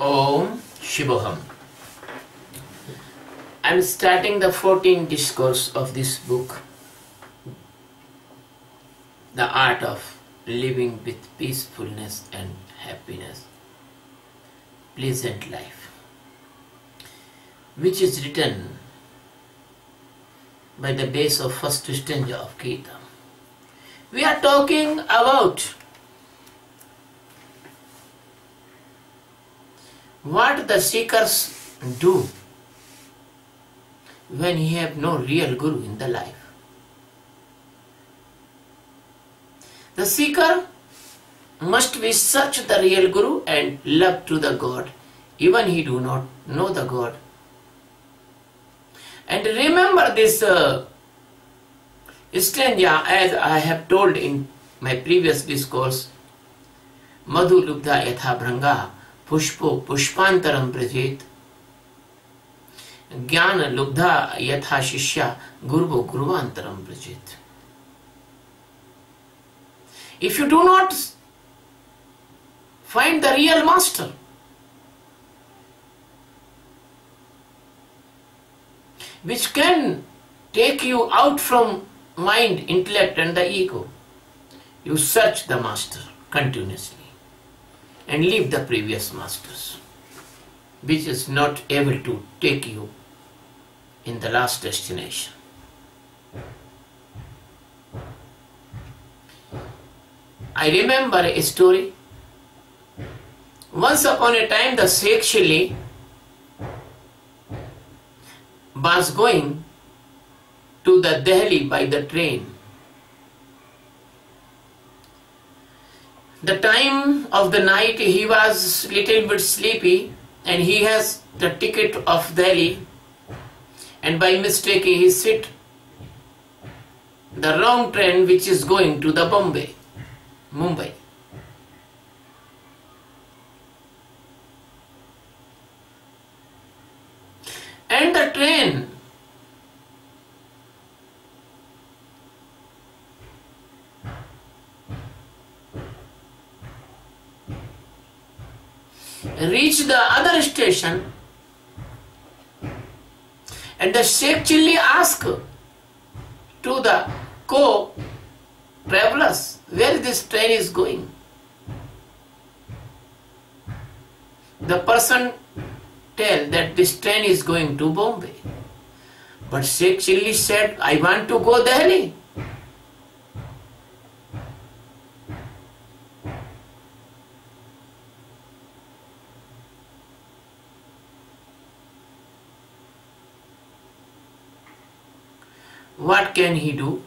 Om Shivoham. I am starting the 14th discourse of this book, The Art of Living with Peacefulness and Happiness, Pleasant Life, which is written by the base of first stanza of Gita. We are talking about what the seekers do when he have no real guru in the life. The seeker must be search the real guru and love to the God, even he do not know the God. And remember this uh, stanza as I have told in my previous discourse, Madhu Lubdha Yatha Branga पुष्पो पुष्पांतरम प्रजेत ज्ञान लुब्धा यथा शिष्या गुरुवो गुरुवांतरम प्रजेत if you do not find the real master which can take you out from mind intellect and the ego you search the master continuously and leave the previous masters, which is not able to take you in the last destination. I remember a story. Once upon a time, the Sheikh was going to the Delhi by the train the time of the night he was little bit sleepy and he has the ticket of Delhi and by mistake he sit the wrong train which is going to the Bombay, Mumbai. And the train reach the other station and the Sheikh Chilli asked to the co-travelers where this train is going. The person tell that this train is going to Bombay. But Sheikh Chilli said, I want to go Delhi. What can he do?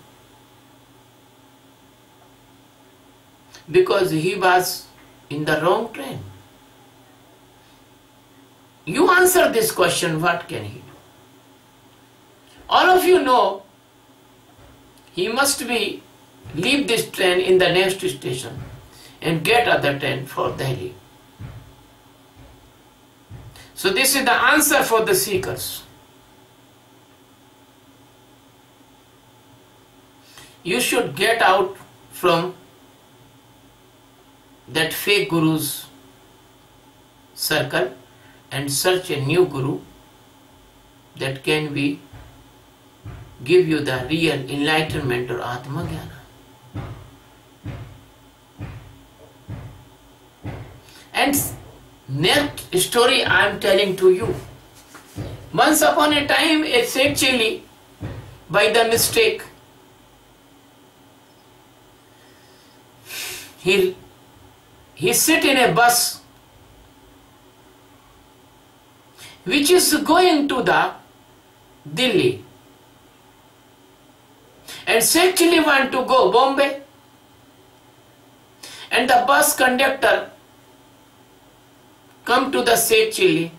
Because he was in the wrong train. You answer this question what can he do? All of you know he must be leave this train in the next station and get other train for Delhi. So this is the answer for the seekers. You should get out from that fake guru's circle and search a new guru that can be give you the real enlightenment or atma jnana. And next story i am telling to you. Once upon a time a Sheikh Chilli by the mistake he he sit in a bus which is going to the Delhi and actually want to go Bombay and the bus conductor come to the Sheikh Chili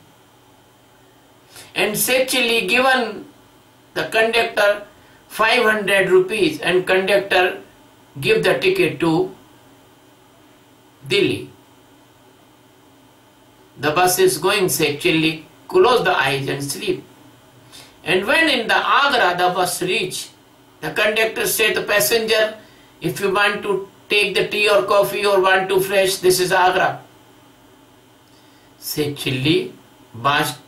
and Sheikh Chili given the conductor 500 rupees and conductor give the ticket to Delhi. The bus is going actually close the eyes and sleep. And when in the Agra the bus reach, the conductor said the passenger, if you want to take the tea or coffee or want to fresh, this is Agra. Sheikh Chilli bus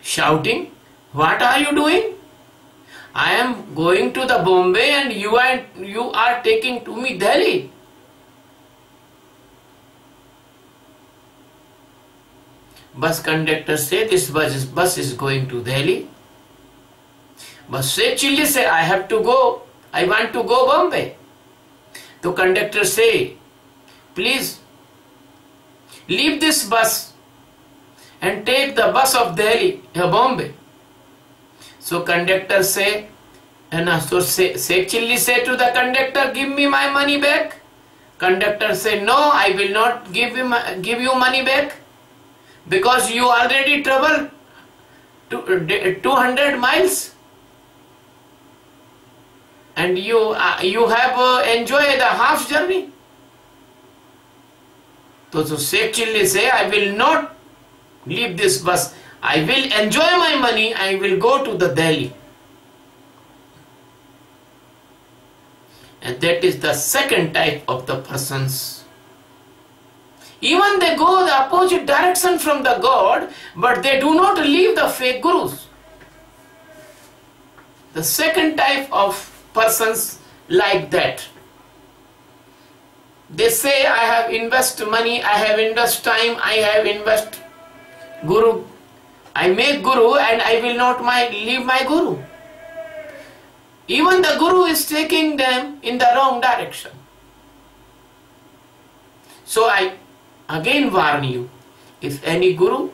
shouting, What are you doing? I am going to the Bombay and you are, you are taking to me Delhi. Bus conductor say this bus, bus is going to Delhi. But Sheikh Chilli say I have to go. I want to go Bombay. The conductor say, please leave this bus and take the bus of Delhi, uh, Bombay. So conductor say, and so Sheikh Chilli say to the conductor, give me my money back. Conductor say, no, I will not give you, give you money back because you already travel 200 miles and you uh, you have uh, enjoyed the half journey. So Sheikh Chilli say, I will not leave this bus. I will enjoy my money. I will go to the Delhi. And that is the second type of the persons. Even they go the opposite direction from the God, but they do not leave the fake gurus. The second type of persons like that. They say, I have invest money, I have invest time, I have invest guru. I make guru and I will not my, leave my guru. Even the guru is taking them in the wrong direction. So I again warn you, if any guru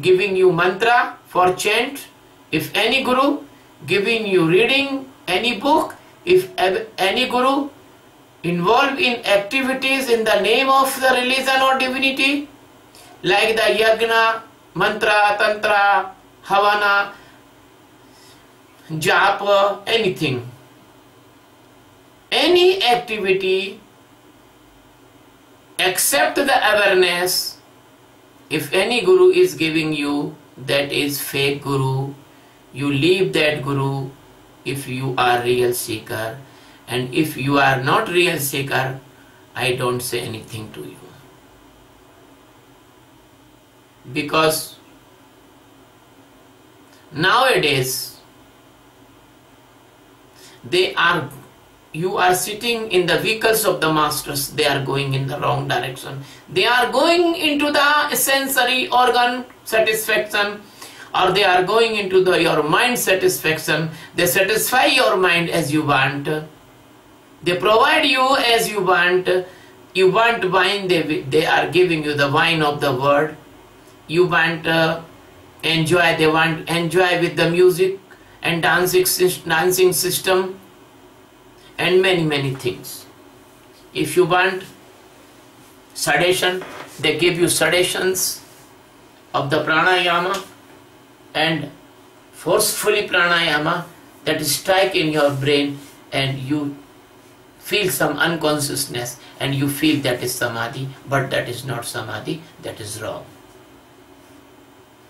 giving you mantra for chant, if any guru giving you reading any book, if any guru involved in activities in the name of the religion or divinity, like the yagna, mantra, tantra, havana, japa, anything. Any activity except the awareness, if any guru is giving you that is fake guru, you leave that guru if you are real seeker. And if you are not real seeker I don't say anything to you. Because nowadays they are you are sitting in the vehicles of the masters they are going in the wrong direction. They are going into the sensory organ satisfaction or they are going into the your mind satisfaction. They satisfy your mind as you want. They provide you as you want. You want wine they, they are giving you the wine of the word you want uh, enjoy they want enjoy with the music and dancing dancing system and many many things. If you want sedation they give you sedations of the pranayama and forcefully pranayama that strike in your brain and you feel some unconsciousness and you feel that is samadhi but that is not samadhi that is wrong.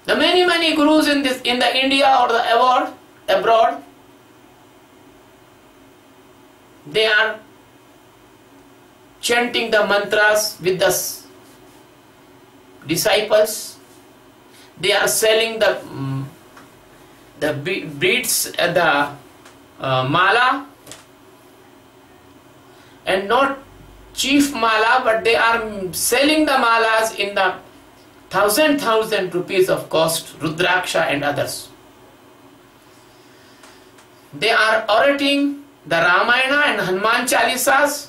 The many many gurus in this in the india or the abroad abroad they are chanting the mantras with the disciples. They are selling the um, the beads uh, the uh, mala. And not chief mala but they are selling the malas in the thousand thousand rupees of cost rudraksha and others. They are orating the ramayana and hanuman chalisas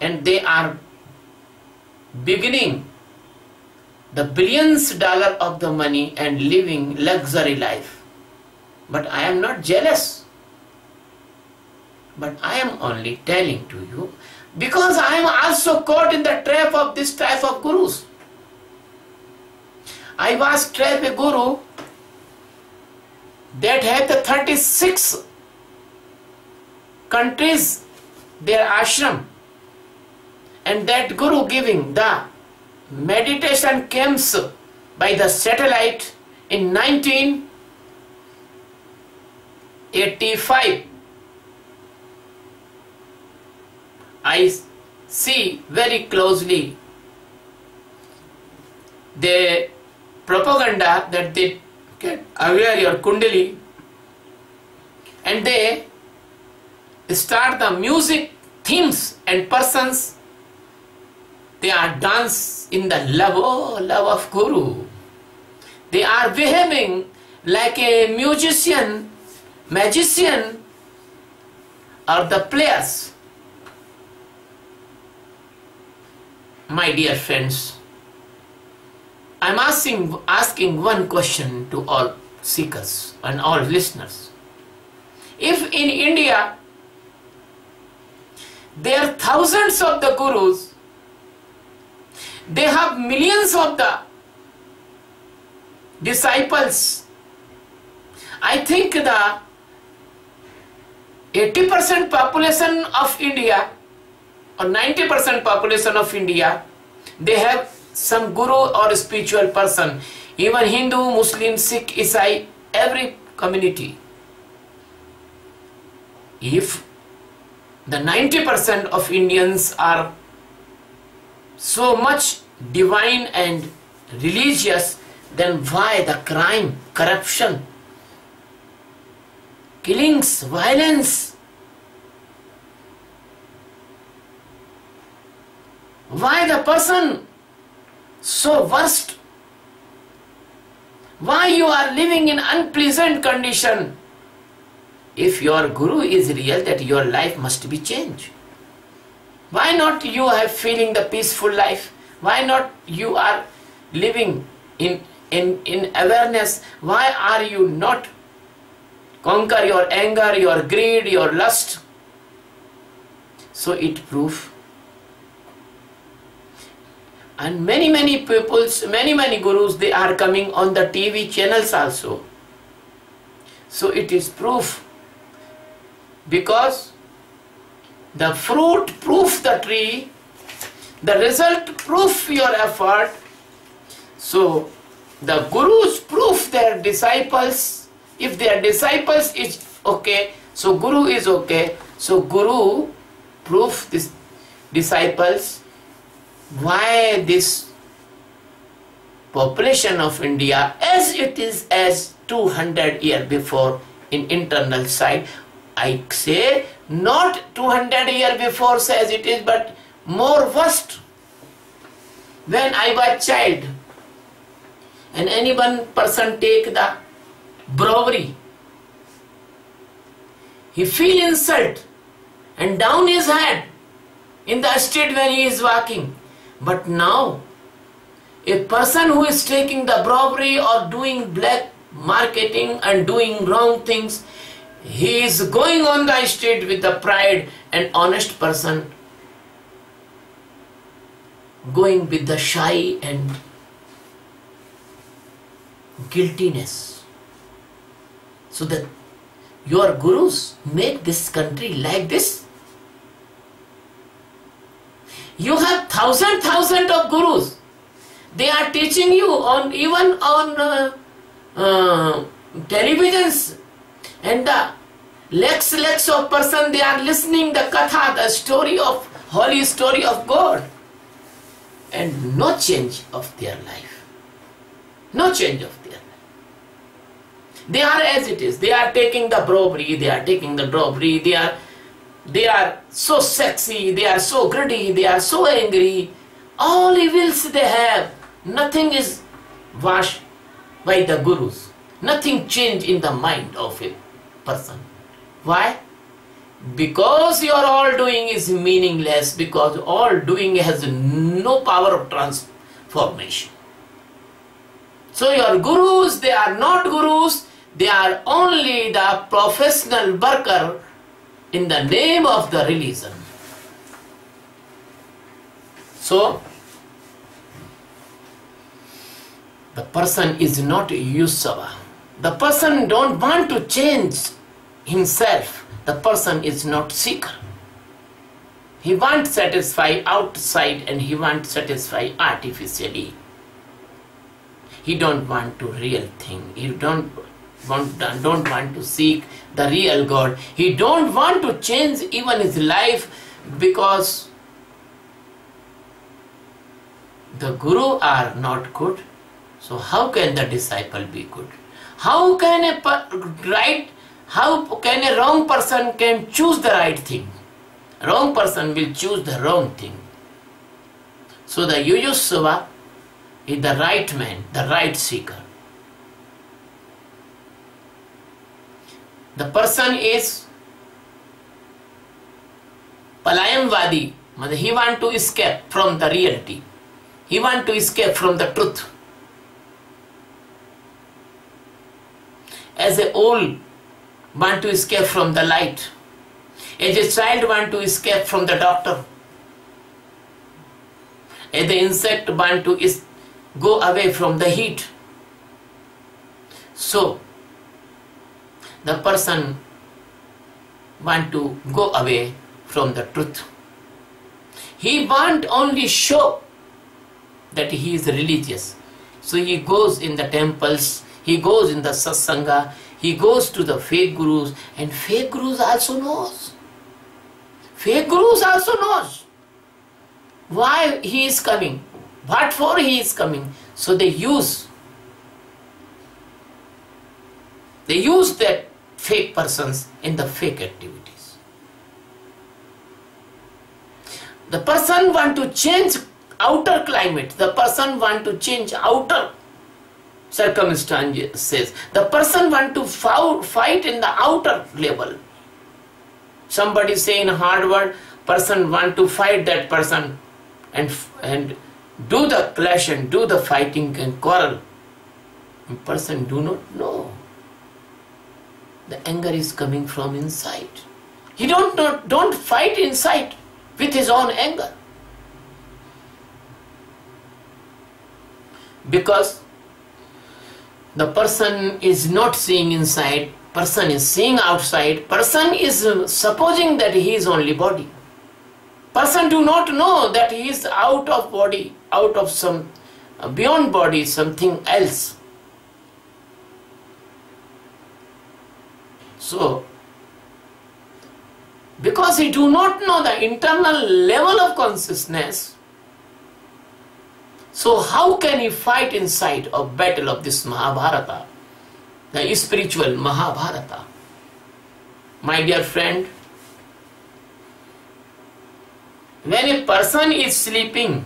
and they are beginning the billions dollar of the money and living luxury life. But I am not jealous. But I am only telling to you because I am also caught in the trap of this type of gurus. I was trapped a guru that had the 36 countries their ashram and that guru giving the meditation camps by the satellite in 1985. I see very closely the propaganda that they get aware your kundali and they start the music themes and persons. They are dance in the love oh, love of guru. They are behaving like a musician magician or the players. My dear friends I'm asking, asking one question to all seekers and all listeners. If in India there are thousands of the gurus, they have millions of the disciples, I think the 80% population of India or 90% population of India, they have some guru or spiritual person, even Hindu, Muslim, Sikh, Isai, every community. If the 90% of Indians are so much divine and religious, then why the crime, corruption, killings, violence? Why the person so worst? Why you are living in unpleasant condition? If your guru is real, that your life must be changed. Why not you are feeling the peaceful life? Why not you are living in, in, in awareness? Why are you not conquer your anger, your greed, your lust? So it proves and many many peoples many many gurus they are coming on the tv channels also so it is proof because the fruit proof the tree the result proof your effort. So the gurus proof their disciples. If their disciples is okay so guru is okay. So guru proof this disciples why this population of India as it is as 200 year before in internal side I say not 200 year before says it is but more worst when I was child and any one person take the bravery he feel insult and down his head in the street when he is walking. But now, a person who is taking the robbery or doing black marketing and doing wrong things, he is going on the street with the pride and honest person going with the shy and guiltiness. So that your gurus make this country like this you have thousand thousand of gurus. They are teaching you on even on uh, uh, televisions and the lakhs lakhs of person they are listening the katha, the story of holy story of God, and no change of their life. No change of their life. They are as it is. They are taking the robbery. They are taking the robbery. They are they are so sexy, they are so greedy, they are so angry. All evils they have, nothing is washed by the gurus. Nothing change in the mind of a person. Why? Because your all doing is meaningless, because all doing has no power of transformation. So your gurus, they are not gurus, they are only the professional worker in the name of the religion. So, the person is not Yusava. The person don't want to change himself. The person is not seeker. He wants satisfy outside and he wants satisfy artificially. He don't want to real thing. He don't want, don't want to seek the real God. He don't want to change even his life because the guru are not good, so how can the disciple be good? How can a right, how can a wrong person can choose the right thing? Wrong person will choose the wrong thing. So the Yuyusava is the right man, the right seeker. The person is Palayanvadi, he want to escape from the reality. He want to escape from the truth. As a old want to escape from the light. As a child want to escape from the doctor. As the insect want to go away from the heat. So, the person want to go away from the truth. He want only show that he is religious. So he goes in the temples, he goes in the satsanga, he goes to the fake gurus and fake gurus also knows. Fake gurus also knows why he is coming, what for he is coming. So they use they use that fake persons in the fake activities. The person want to change outer climate, the person want to change outer circumstances, the person want to fight in the outer level. Somebody say in hard word, person want to fight that person and and do the clash and do the fighting and quarrel. And person do not know. The anger is coming from inside. He don't not, don't fight inside with his own anger. Because the person is not seeing inside, person is seeing outside, person is uh, supposing that he is only body. Person do not know that he is out of body, out of some uh, beyond body, something else. So, because he do not know the internal level of consciousness, so how can he fight inside a battle of this Mahabharata, the spiritual Mahabharata? My dear friend, when a person is sleeping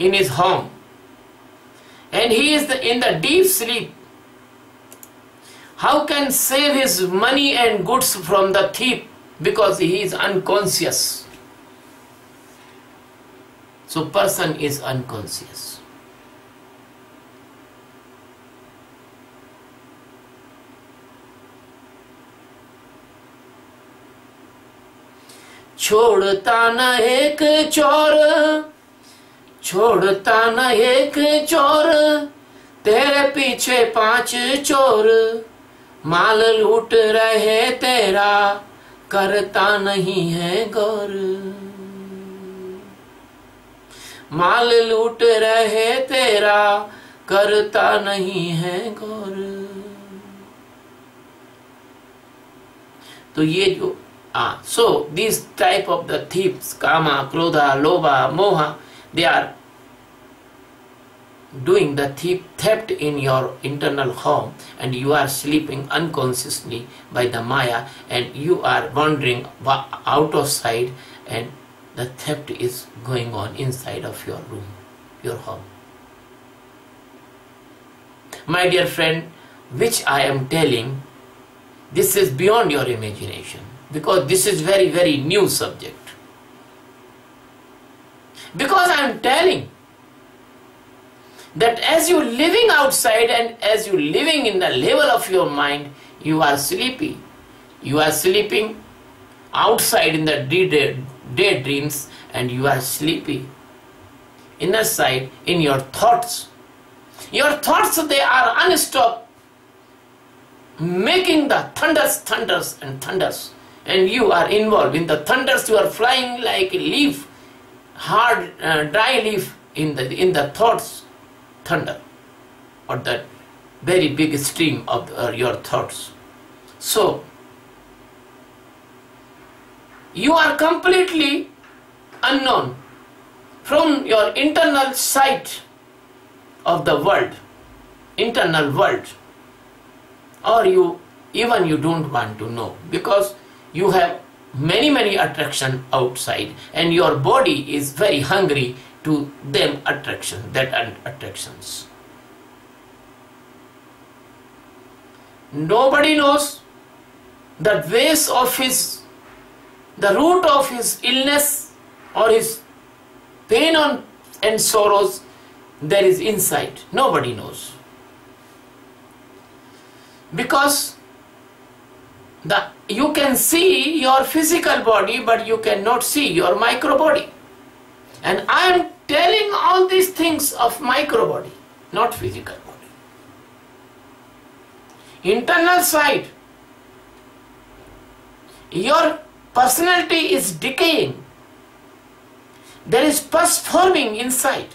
in his home and he is in the deep sleep how can save his money and goods from the thief? Because he is unconscious. So person is unconscious छोड़ता न एक चोर, छोड़ता न एक चोर, तेरे पीछे पाँच चोर, माल लूट रहे तेरा, करता नहीं है गौर। माल लूट रहे तेरा, करता नहीं है गौर। तो ये जो Ah, so these type of the thieves, kama, krodha, lobha, moha, they are doing the thief theft in your internal home and you are sleeping unconsciously by the maya and you are wandering out of sight and the theft is going on inside of your room your home. My dear friend which i am telling this is beyond your imagination because this is very very new subject because i am telling that as you living outside and as you living in the level of your mind, you are sleepy. You are sleeping outside in the day, daydreams and you are sleepy. Inner side in your thoughts. Your thoughts, they are unstopped, making the thunders, thunders and thunders. And you are involved in the thunders, you are flying like a leaf, hard, uh, dry leaf in the, in the thoughts thunder or that very big stream of uh, your thoughts. So, you are completely unknown from your internal sight of the world, internal world, or you even you don't want to know. Because you have many many attraction outside and your body is very hungry to them attraction that attractions. Nobody knows the base of his the root of his illness or his pain on, and sorrows there is inside. Nobody knows. Because the you can see your physical body but you cannot see your micro body and i am telling all these things of micro body not physical body. Internal side your personality is decaying. There is pus forming inside.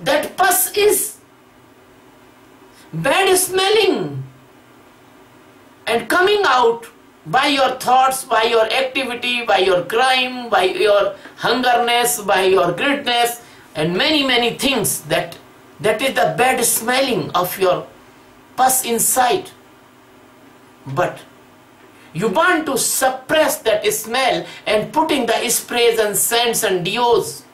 That pus is bad smelling and coming out by your thoughts, by your activity, by your crime, by your hungerness, by your greediness, and many, many things that that is the bad smelling of your pus inside. But you want to suppress that smell and putting the sprays and scents and deos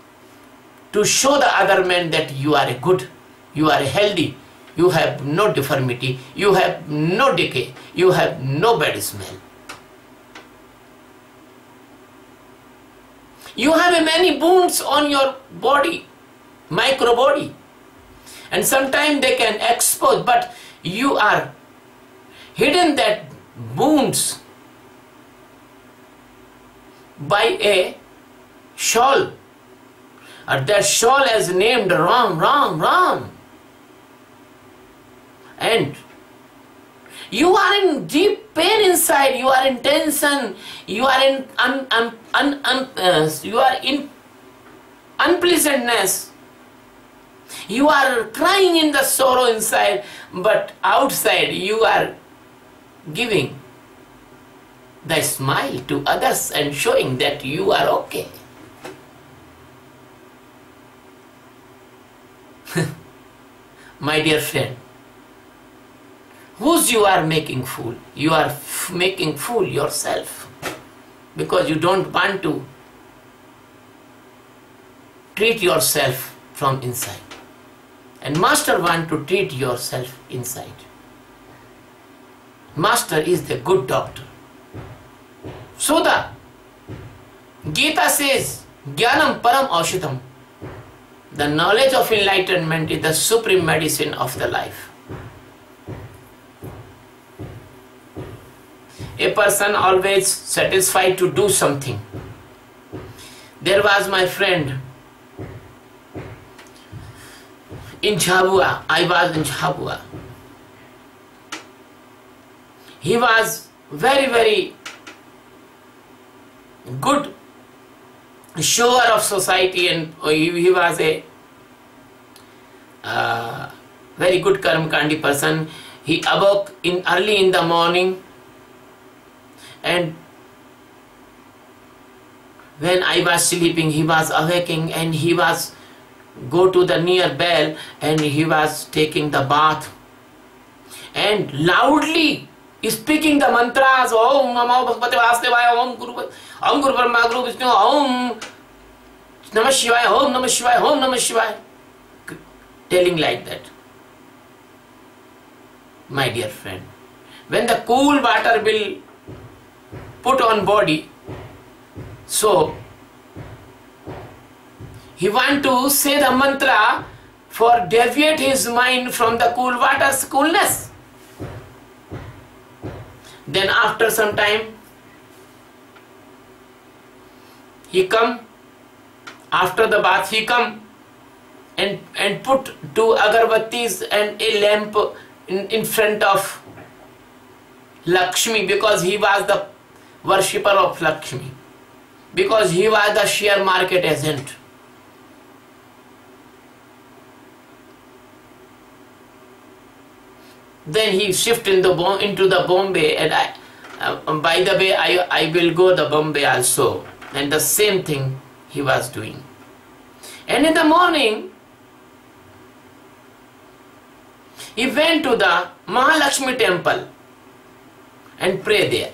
to show the other man that you are good, you are healthy, you have no deformity, you have no decay, you have no bad smell. You have many wounds on your body, micro body, and sometimes they can expose, but you are hidden that wounds by a shawl. Or that shawl is named Ram, Ram, Ram and you are in deep pain inside. You are in tension. You are in un, un, un, un uh, you are in unpleasantness. You are crying in the sorrow inside but outside you are giving the smile to others and showing that you are okay. My dear friend whose you are making fool? You are making fool yourself. Because you don't want to treat yourself from inside. And master want to treat yourself inside. Master is the good doctor. So the gita says jnanam param aushadam the knowledge of enlightenment is the supreme medicine of the life a person always satisfied to do something. There was my friend in Jhabua. I was in Jhabua. He was very, very good shower of society and he, he was a uh, very good Karmakandi person. He awoke in early in the morning and when I was sleeping he was awaking and he was go to the near bell and he was taking the bath and loudly speaking the mantras Om Namo Bhagavate Vasudevaya Om Guru Om Guru Brahma Guru Vishnu Om Namah Shivaya Om Namah Shivaya Om Namah Shivaya telling like that my dear friend when the cool water will put on body. So he want to say the mantra for deviate his mind from the cool water's coolness. Then after some time he come after the bath he come and and put two agarbattis and a lamp in, in front of Lakshmi because he was the worshipper of Lakshmi because he was the share market agent. Then he shifted in the, into the Bombay and I, uh, by the way I, I will go the Bombay also and the same thing he was doing. And in the morning, he went to the Mahalakshmi temple and prayed there.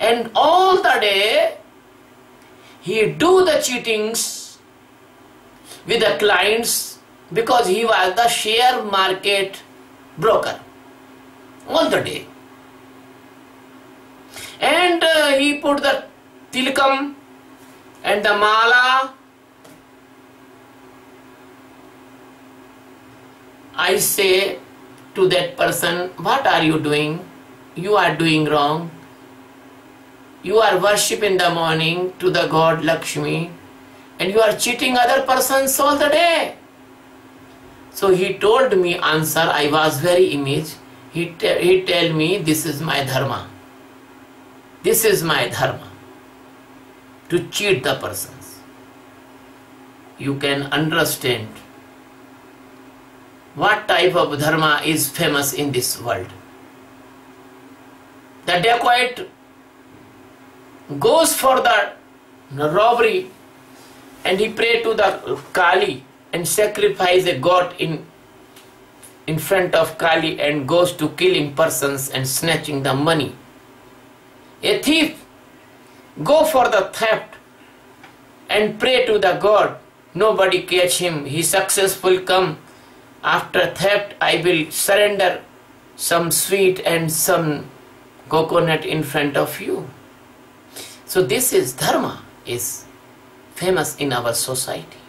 And all the day, he do the cheatings with the clients because he was the share market broker all the day. And uh, he put the tilkam and the mala. I say to that person, What are you doing? You are doing wrong. You are worship in the morning to the god Lakshmi and you are cheating other persons all the day. So he told me answer, I was very image. He, he tell me this is my dharma. This is my dharma. To cheat the persons. You can understand what type of dharma is famous in this world. The dacoit goes for the robbery and he pray to the Kali and sacrifice a goat in in front of Kali and goes to killing persons and snatching the money. A thief go for the theft and pray to the god. Nobody catch him. He successful come. After theft, I will surrender some sweet and some coconut in front of you. So this is dharma is famous in our society.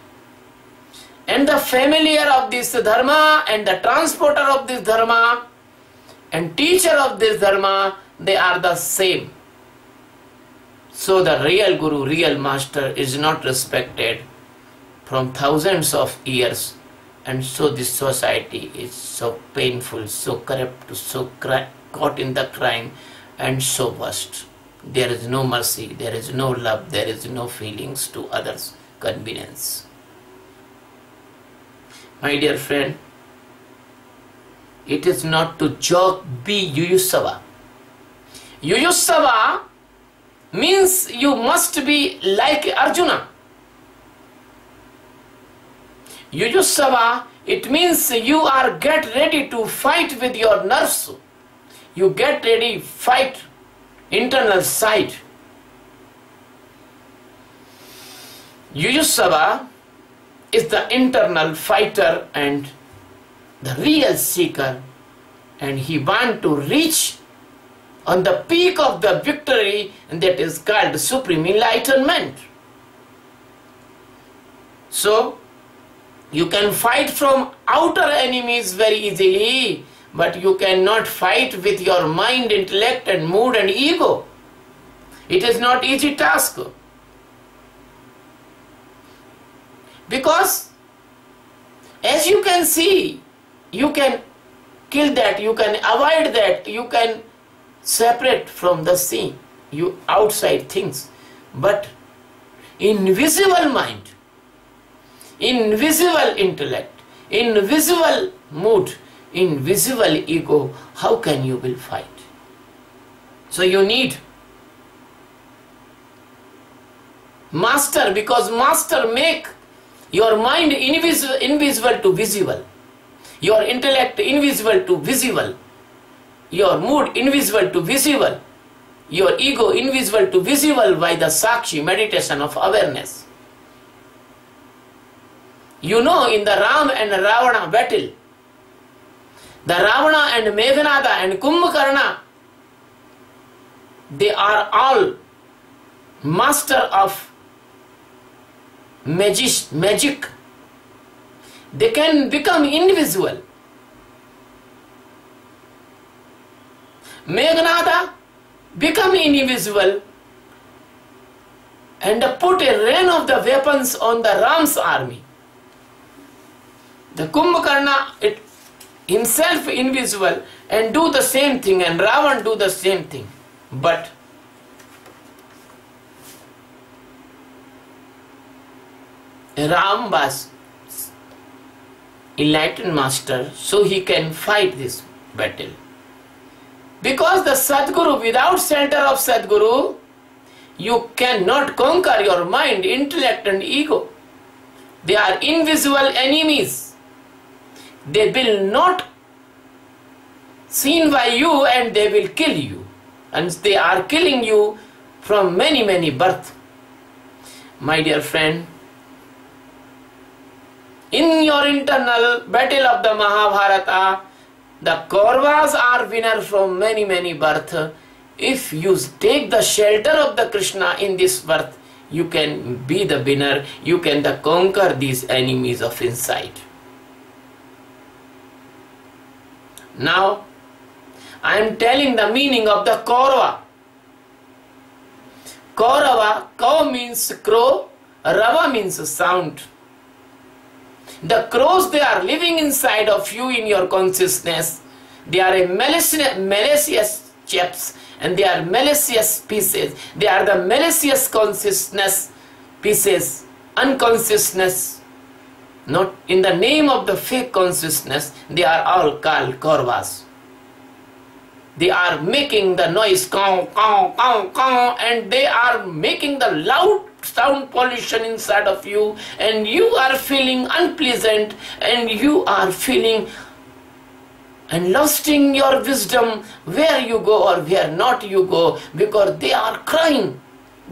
And the familiar of this dharma and the transporter of this dharma and teacher of this dharma, they are the same. So the real guru, real master is not respected from thousands of years and so this society is so painful, so corrupt, so caught in the crime and so worst. There is no mercy, there is no love, there is no feelings to others' convenience. My dear friend, it is not to joke, be Yuyusava. Yuyusava means you must be like Arjuna. Yuyusava, it means you are get ready to fight with your nerves. You get ready, fight internal side. Yuyusava is the internal fighter and the real seeker and he want to reach on the peak of the victory and that is called supreme enlightenment. So you can fight from outer enemies very easily but you cannot fight with your mind, intellect and mood and ego. It is not easy task. Because as you can see, you can kill that, you can avoid that, you can separate from the scene, you outside things. But invisible mind, invisible intellect, invisible mood, invisible ego, how can you will fight? So you need master because master make your mind invisible, invisible to visible, your intellect invisible to visible, your mood invisible to visible, your ego invisible to visible by the Sakshi meditation of awareness. You know in the Ram and Ravana battle, the Ravana and Meghanada and Kumbhakarna, they are all master of magic, magic. They can become invisible. Meghanada become invisible and put a rain of the weapons on the Ram's army. The Kumbhakarna it himself invisible and do the same thing and Ravan do the same thing. But Ram was enlightened master so he can fight this battle. Because the Sadguru, without center of Sadguru, you cannot conquer your mind, intellect, and ego. They are invisible enemies. They will not seen by you and they will kill you. And they are killing you from many, many births. My dear friend, in your internal battle of the Mahabharata, the Kauravas are winner from many, many births. If you take the shelter of the Krishna in this birth, you can be the winner, you can conquer these enemies of inside. Now, I am telling the meaning of the Kaurava. Kaurava, cow means crow, Rava means sound. The crows, they are living inside of you in your consciousness. They are a malicious, malicious chaps and they are malicious pieces. They are the malicious consciousness pieces, unconsciousness. Not in the name of the fake consciousness, they are all called Kauravas. They are making the noise, cow, cow, cow, cow, and they are making the loud sound pollution inside of you and you are feeling unpleasant and you are feeling and losing your wisdom where you go or where not you go because they are crying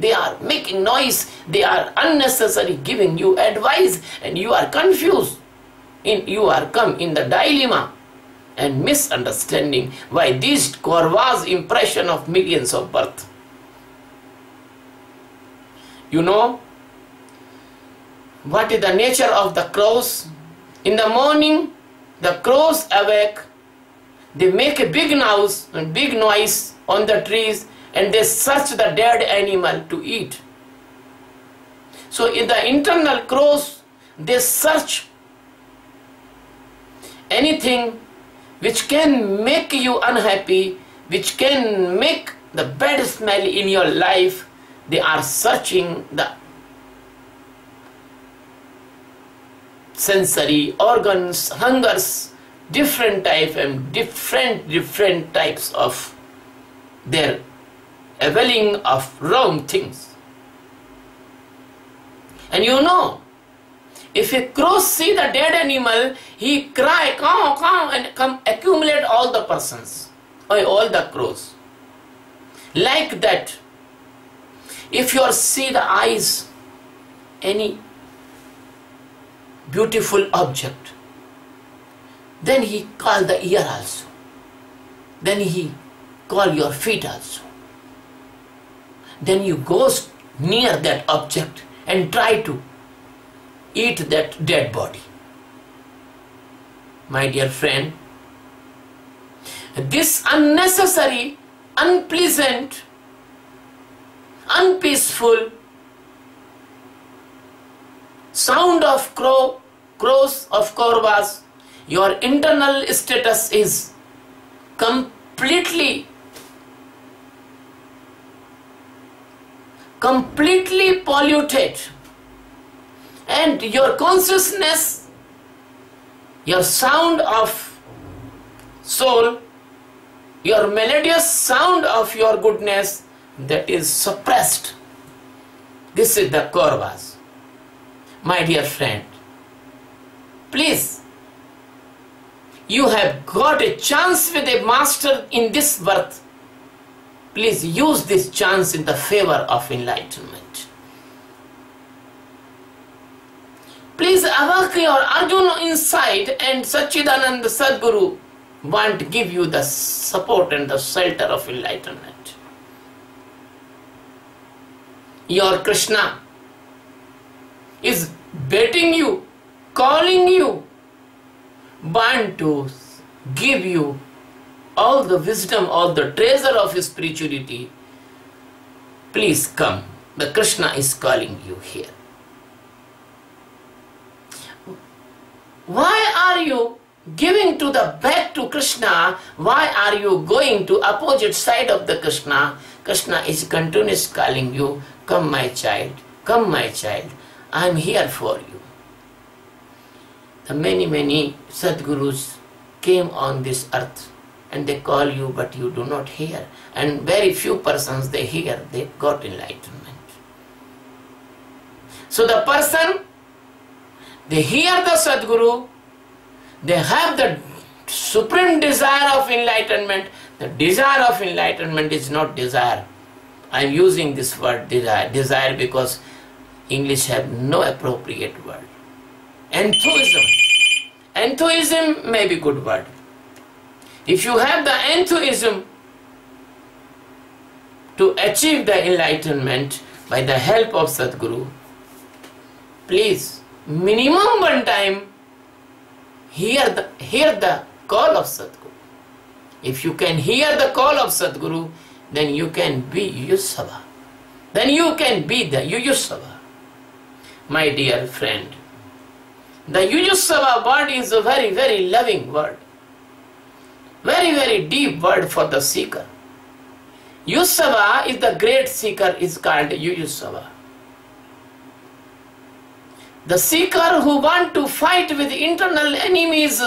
they are making noise. They are unnecessary giving you advice. And you are confused. In you are come in the dilemma and misunderstanding why this Kauravas impression of millions of birth. You know what is the nature of the crows? In the morning, the crows awake. They make a big noise, a big noise on the trees, and they search the dead animal to eat. So in the internal crows, they search anything which can make you unhappy, which can make the bad smell in your life, they are searching the sensory organs, hungers, different type and different different types of their availing of wrong things. And you know, if a crow see the dead animal, he cry, come, come, and come accumulate all the persons, all the crows. Like that, if you see the eyes, any beautiful object, then he call the ear also. Then he call your feet also. Then you go near that object and try to eat that dead body. My dear friend, this unnecessary, unpleasant unpeaceful sound of crow, crows of Kauravas, your internal status is completely completely polluted and your consciousness your sound of soul your melodious sound of your goodness that is suppressed. This is the Kauravas. My dear friend, please, you have got a chance with a master in this birth. Please use this chance in the favor of enlightenment. Please awake your Arjuna inside and Sachidananda Sadguru want give you the support and the shelter of enlightenment your Krishna is betting you, calling you, want to give you all the wisdom, all the treasure of spirituality. Please come. The Krishna is calling you here. Why are you giving to the back to Krishna? Why are you going to opposite side of the Krishna? Krishna is continuously calling you Come, my child, come, my child, I am here for you. The many, many Sadgurus came on this earth and they call you but you do not hear. And very few persons they hear they got enlightenment. So the person they hear the sadguru they have the supreme desire of enlightenment. The desire of enlightenment is not desire. I am using this word desire. Desire because english have no appropriate word. Enthusiasm enthusiasm may be good word if you have the enthusiasm to achieve the enlightenment by the help of Sadguru, please, minimum one time, hear the, hear the call of Sadguru. If you can hear the call of Sadguru, then you can be Yusava. Then you can be the Yuyusava. My dear friend, the Yuyusava word is a very, very loving word. Very, very deep word for the seeker. Yusava is the great seeker is called Yuyusava. The seeker who want to fight with internal enemies,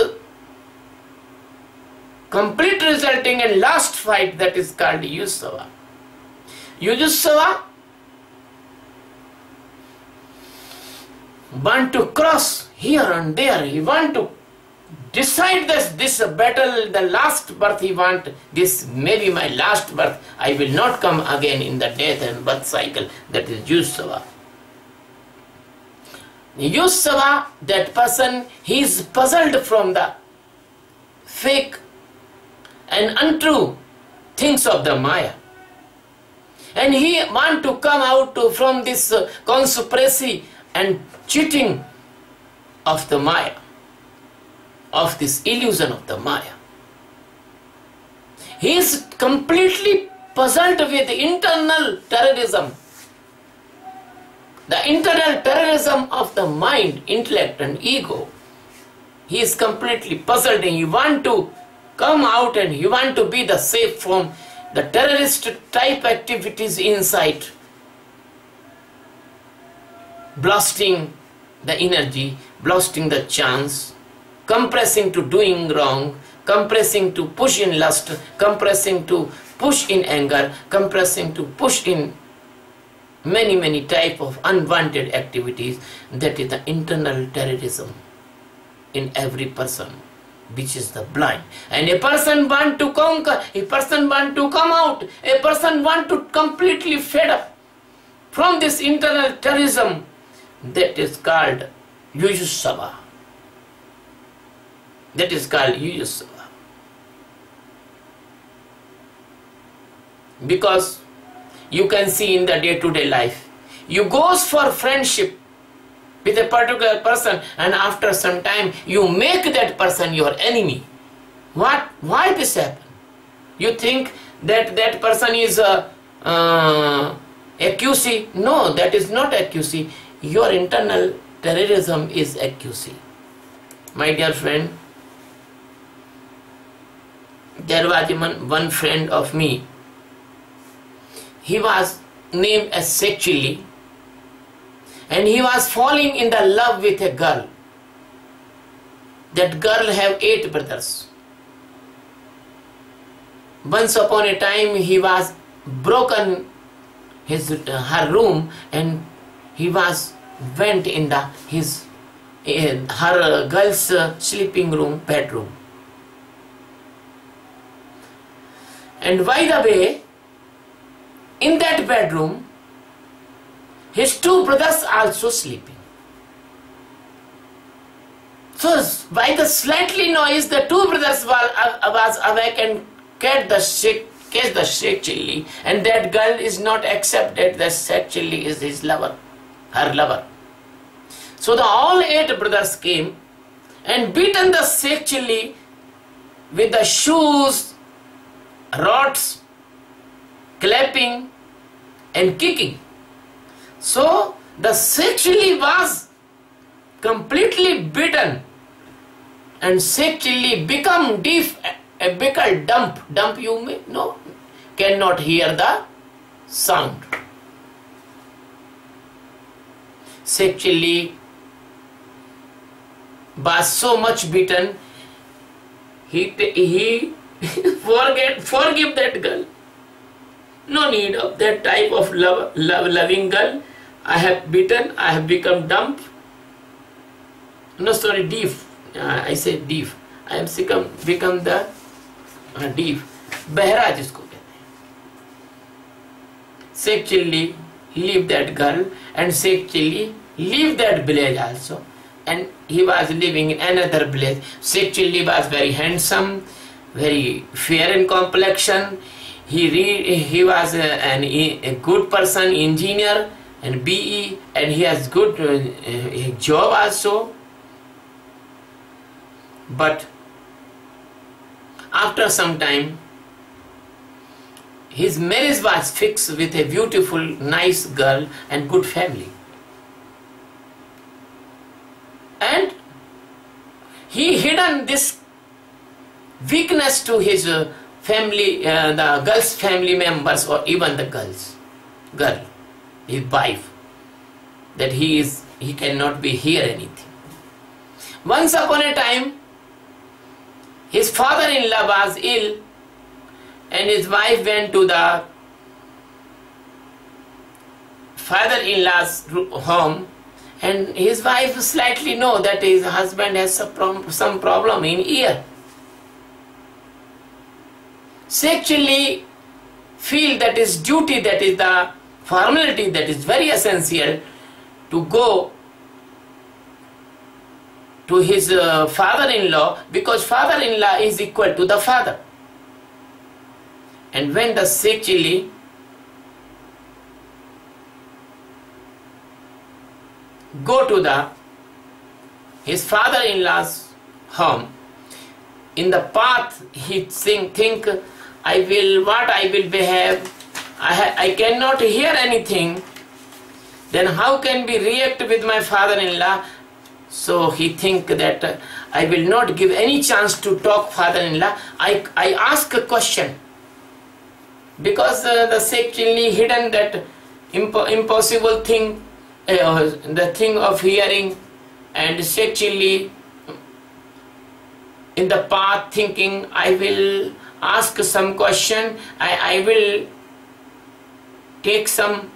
complete resulting in last fight that is called Yusava. Yujusava want to cross here and there, he want to decide this this battle the last birth he want this may be my last birth. I will not come again in the death and birth cycle. That is yusava. Yusava that person he is puzzled from the fake and untrue things of the maya. And he want to come out to, from this uh, conspiracy and cheating of the maya of this illusion of the Maya. He is completely puzzled with the internal terrorism. The internal terrorism of the mind, intellect and ego. He is completely puzzled and he want to come out and he want to be the safe from the terrorist type activities inside. Blasting the energy, blasting the chance, compressing to doing wrong, compressing to push in lust, compressing to push in anger, compressing to push in many many type of unwanted activities. That is the internal terrorism in every person which is the blind. And a person want to conquer a person want to come out a person want to completely fed up from this internal terrorism that is called yujusava that is called Yuyusava. Because you can see in the day-to-day life, you goes for friendship with a particular person and after some time you make that person your enemy. What? Why this happen? You think that that person is a uh, accusing? No, that is not accusing. Your internal terrorism is accusing. My dear friend, there was even one friend of me. He was named as Sheikh Chilli and he was falling in the love with a girl. That girl have eight brothers. Once upon a time he was broken his uh, her room and he was went in the his uh, her girl's uh, sleeping room bedroom And by the way, in that bedroom, his two brothers also sleeping. So by the slightly noise, the two brothers were, was awake and catch the sick, catch the Sheikh Chilli, and that girl is not accepted that Sheikh Chilli is his lover, her lover. So the all eight brothers came and beaten the Sheikh Chilli with the shoes rods, clapping and kicking. So the Sheikh was completely beaten and Sheikh become deaf, a become dump. Dump you may no, cannot hear the sound. Sheikh was so much beaten, he, he Forget, forgive that girl. No need of that type of love, love loving girl. I have beaten, I have become dumb. No, sorry, deaf. Uh, I said deaf. I am become, become the uh, deaf. बहरा जिसको कहते हैं sexually leave that girl and sexually leave that village also and he was living in another village sexually was very handsome very fair in complexion. He re- he was a, an, a good person engineer and be and he has good uh, job also. But after some time his marriage was fixed with a beautiful nice girl and good family. And he hidden this weakness to his uh, family uh, the girl's family members or even the girls girl his wife that he is he cannot be hear anything once upon a time his father-in-law was ill and his wife went to the father-in-law's home and his wife slightly know that his husband has some problem in ear. Sheikh Chilli feel that is duty, that is the formality that is very essential to go to his uh, father-in-law because father-in-law is equal to the father. And when the Sheikh Chilli go to the his father-in-law's home in the path he think, think I will what I will behave I, I cannot hear anything. Then how can we react with my father-in-law? So he think that I will not give any chance to talk father-in-law. I, I ask a question. Because uh, the Sheikh Chilli hidden that impo impossible thing uh, the thing of hearing and Sheikh Chilli in the path thinking I will ask some question I, I will take some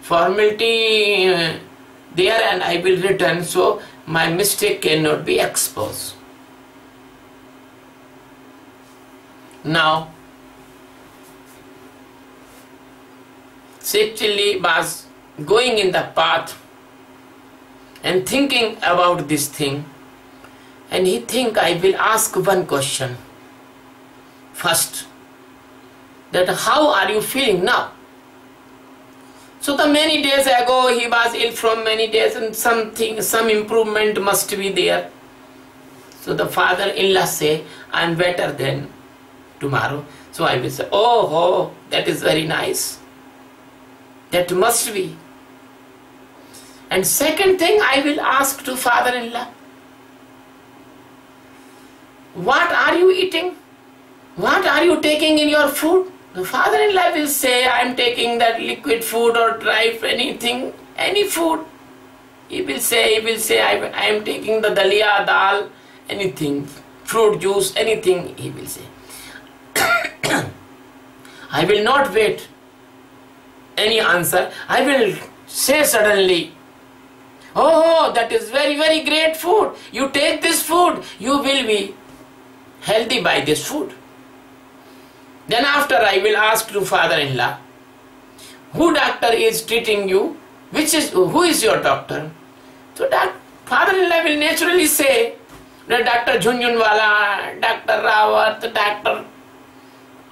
formality uh, there and I will return so my mistake cannot be exposed. Now Sheikh Chilli was going in the path and thinking about this thing and he think I will ask one question first that how are you feeling now? So the many days ago he was ill from many days and something some improvement must be there. So the father-in-law say I am better than tomorrow. So I will say oh, oh that is very nice. That must be. And second thing, I will ask to father-in-law, what are you eating? What are you taking in your food? The father-in-law will say, I am taking that liquid food or dry anything, any food. He will say, he will say, I, I am taking the dalia, dal, anything, fruit juice, anything, he will say. I will not wait any answer. I will say suddenly, Oh, that is very, very great food. You take this food, you will be healthy by this food. Then after I will ask to father-in-law, who doctor is treating you? Which is who is your doctor? So that father-in-law will naturally say, the Dr. Jhunjhunwala, Dr. Rawat, Dr.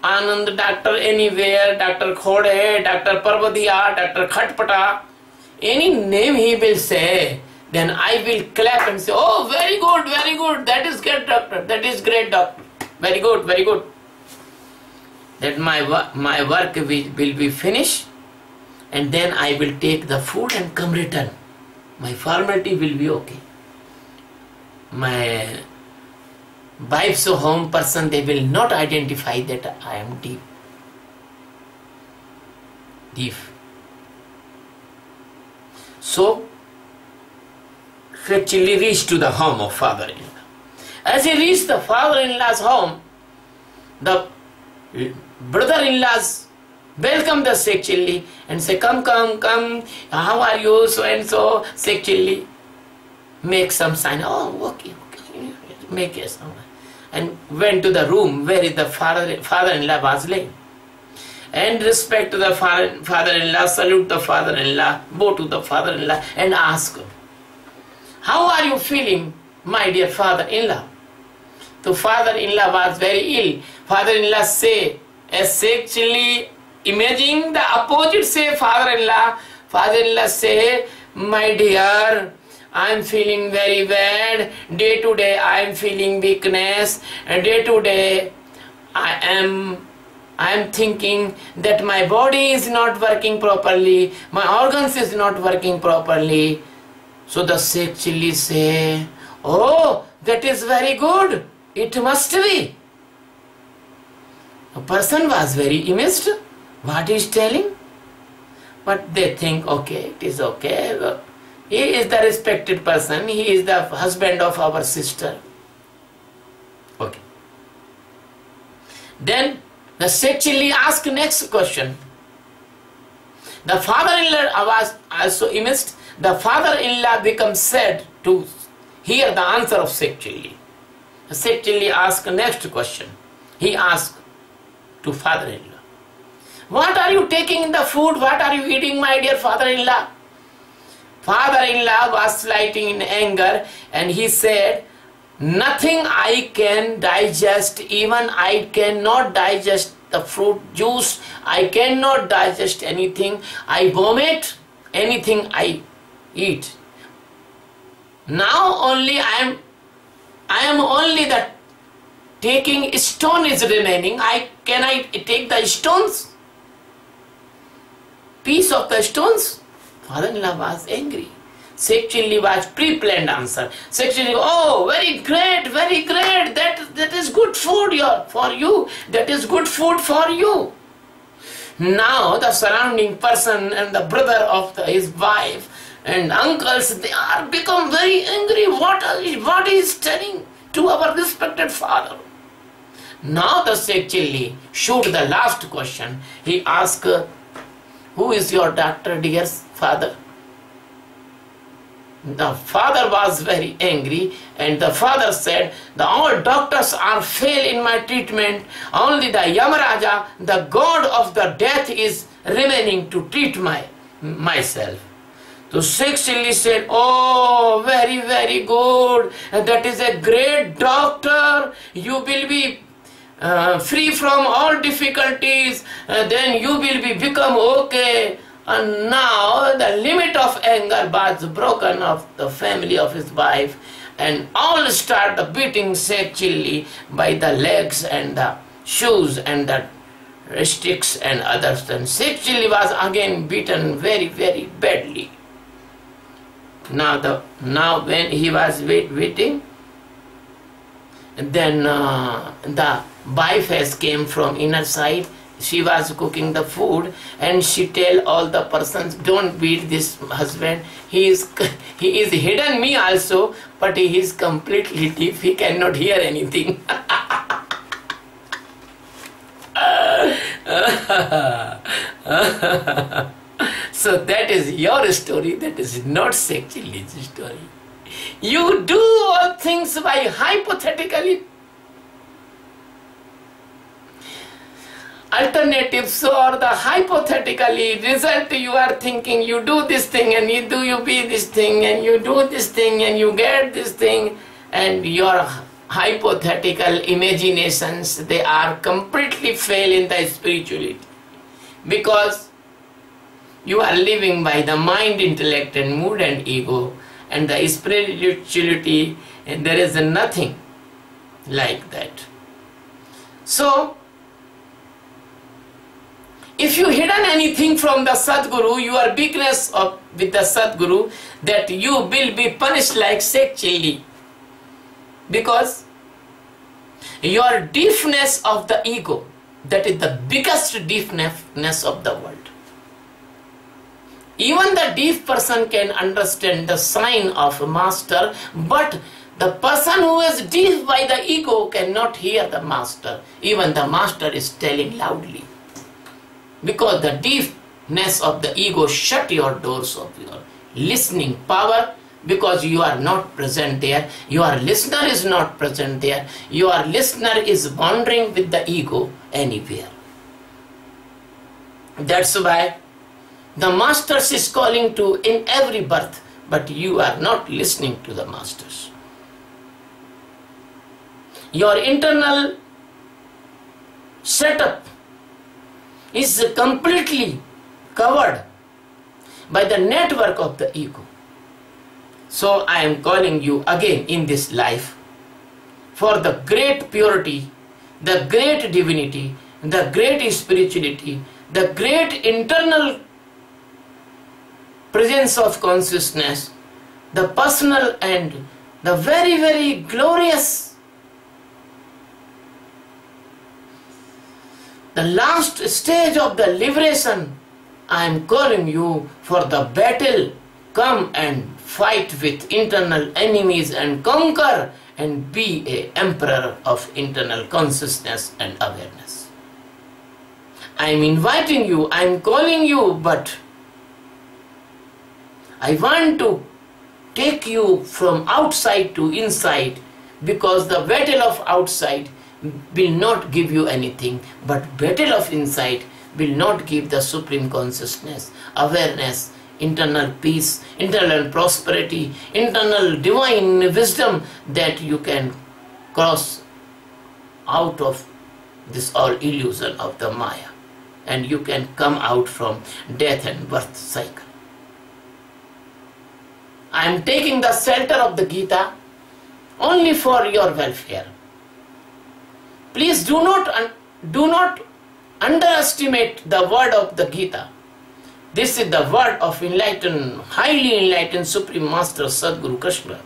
Anand, the Dr. Anywhere, Dr. Khode, Dr. Parvadia, Dr. Khatpata, any name he will say, then I will clap and say, oh, very good, very good, that is great doctor, that is great doctor, very good, very good. That my, my work will, will be finished and then I will take the food and come return. My formality will be okay. My wife's home person, they will not identify that I am deep. Deep. So, actually reached to the home of father-in-law. As he reached the father-in-law's home, the brother-in-laws welcome the Sheikh Chilli and say, come, come, come, how are you, so and so, Sheikh Chilli. Make some sign, oh, okay, okay, make a sign. And went to the room where the father, father-in-law was laying. And respect to the father, father-in-law, salute the father-in-law, bow to the father-in-law and ask, how are you feeling, my dear father-in-law? The father-in-law was very ill. Father-in-law say, as actually imagine the opposite say father-in-law. Father-in-law say, my dear, I am feeling very bad. Day to day I am feeling weakness. And day to day I am I am thinking that my body is not working properly, my organs is not working properly. So the Sheikh Chilli say, Oh, that is very good. It must be. A person was very amazed. What is telling? But they think, okay, it is okay. He is the respected person. He is the husband of our sister. Okay. Then the Sheikh Chilli asked next question. The father-in-law was also amazed. The father-in-law becomes sad to hear the answer of. Sheikh Chilli asked next question. He asked to father-in-law, What are you taking in the food? What are you eating, my dear father-in-law? Father-in-law was slightly in anger and he said, Nothing I can digest, even I cannot digest the fruit juice, I cannot digest anything, I vomit anything I eat. Now only I am I am only the taking stone is remaining. I can I take the stones? Piece of the stones? Father-in-law was angry. Sheikh Chilli was pre-planned answer. Sheikh oh, very great, very great. That that is good food for you. That is good food for you. Now the surrounding person and the brother of the, his wife and uncles, they are become very angry. What what is telling to our respected father? Now the Sheikh Chilli shoot the last question. He asked, who is your doctor, dear father? The father was very angry and the father said, the all doctors are fail in my treatment. Only the Yamaraja, the god of the death is remaining to treat my myself. So Sheikh Chilli said, Oh, very, very good. That is a great doctor. You will be uh, free from all difficulties. Uh, then you will be become okay. And now the limit of anger was broken of the family of his wife and all start beating Chilli by the legs and the shoes and the sticks and others. And Chilli was again beaten very, very badly. Now the now when he was wait, waiting, then uh, the wife has came from inner side. She was cooking the food and she tell all the persons don't beat this husband. He is he is hidden me also but he is completely deaf. He cannot hear anything. So that is your story. That is not Sheikh Chilli story you do all things by hypothetically. Alternatives or the hypothetically result you are thinking you do this thing and you do you be this thing and you do this thing and you get this thing and your hypothetical imaginations they are completely fail in the spirituality. Because you are living by the mind intellect and mood and ego and the spirituality and there is nothing like that so if you hidden anything from the Sadguru, your weakness of, with the Sadguru, that you will be punished like Sheikh Chilli. Because your deafness of the ego, that is the biggest deafness of the world. Even the deaf person can understand the sign of master, but The person who is deaf by the ego cannot hear the master. Even the master is telling loudly. Because the deafness of the ego shut your doors of your listening power because you are not present there. Your listener is not present there. Your listener is wandering with the ego anywhere. That's why the masters is calling to in every birth, but you are not listening to the masters. Your internal setup is completely covered by the network of the ego. So I am calling you again in this life for the great purity, the great divinity, the great spirituality, the great internal presence of consciousness, the personal and the very, very glorious, the last stage of the liberation. I am calling you for the battle. Come and fight with internal enemies and conquer and be a emperor of internal consciousness and awareness. I am inviting you, I am calling you, but I want to take you from outside to inside because the battle of outside will not give you anything, but battle of inside will not give the supreme consciousness, awareness, internal peace, internal prosperity, internal divine wisdom that you can cross out of this all illusion of the Maya and you can come out from death and birth cycle. I am taking the shelter of the Gita only for your welfare. Please do not do not underestimate the word of the Gita. This is the word of enlightened, highly enlightened Supreme Master Sadguru Krishna.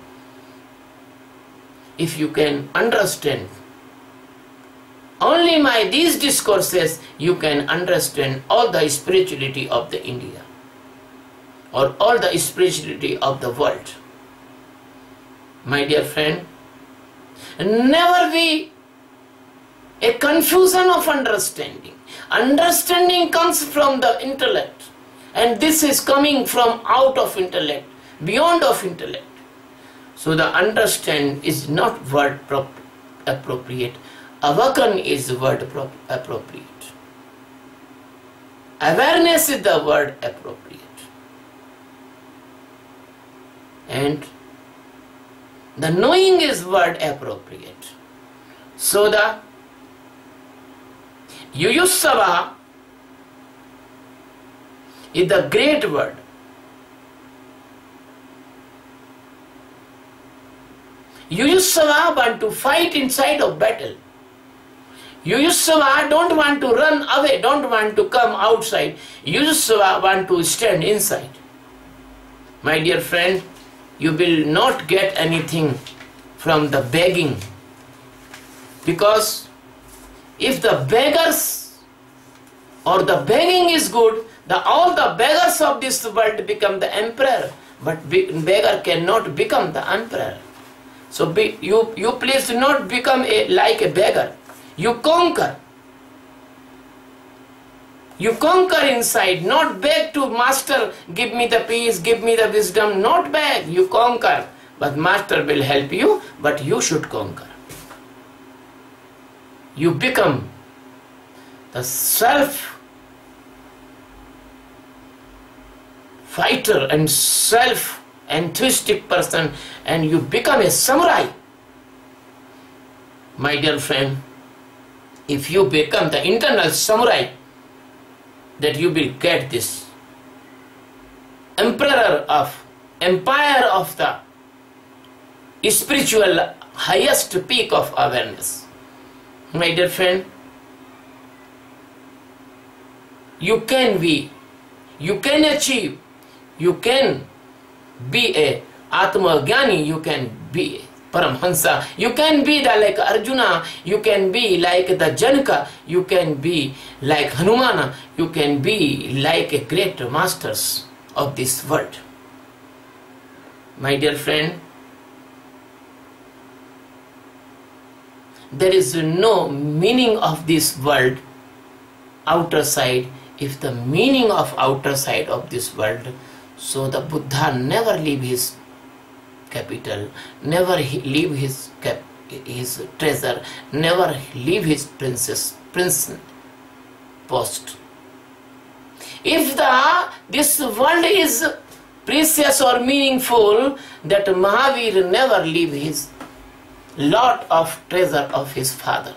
If you can understand only by these discourses you can understand all the spirituality of the India or all the spirituality of the world. My dear friend, never be a confusion of understanding. Understanding comes from the intellect and this is coming from out of intellect, beyond of intellect. So the understand is not word appropriate. Avakan is word appropriate. Awareness is the word appropriate. And the knowing is word appropriate. So the Yuyusava is the great word. Yuyusava want to fight inside of battle. Yuyusava don't want to run away, don't want to come outside. Yuyusava want to stand inside. My dear friend, you will not get anything from the begging. Because if the beggars or the begging is good, the, all the beggars of this world become the emperor. But be, beggar cannot become the emperor. So be, you, you please do not become a, like a beggar. You conquer. You conquer inside, not beg to master, give me the peace, give me the wisdom, not beg, you conquer. But master will help you, but you should conquer. You become the self fighter and self enthusiastic person and you become a samurai. My dear friend, if you become the internal samurai, that you will get this. Emperor of empire of the spiritual highest peak of awareness. My dear friend you can be you can achieve you can be a atma gyani you can be Paramhansa. You can be the, like Arjuna, you can be like the Janaka, you can be like Hanumana, you can be like a great masters of this world. My dear friend, there is no meaning of this world outer side if the meaning of outer side of this world so the buddha never leave his capital never leave his cap, his treasure never leave his princess prince post if the this world is precious or meaningful that mahavir never leave his lot of treasure of his father.